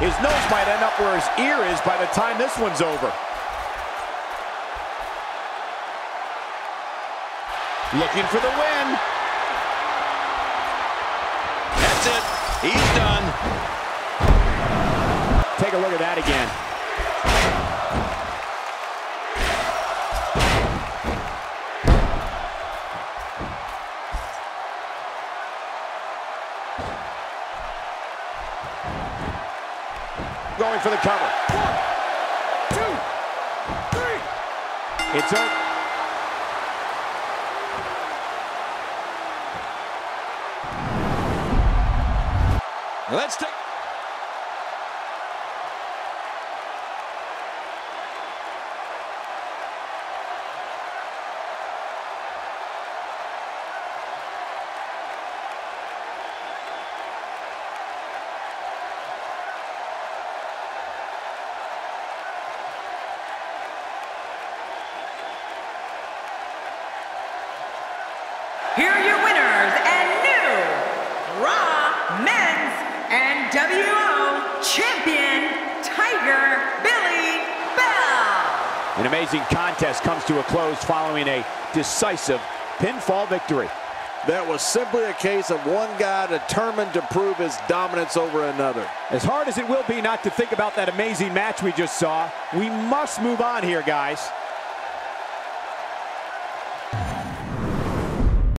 His nose might end up where his ear is by the time this one's over. Looking for the win. That's it. He's done. Take a look at that again. Going for the cover. One, two, three. It's over. Let's take... Here are your winners and new Raw Men's and WO Champion, Tiger Billy Bell. An amazing contest comes to a close following a decisive pinfall victory. That was simply a case of one guy determined to prove his dominance over another. As hard as it will be not to think about that amazing match we just saw, we must move on here, guys.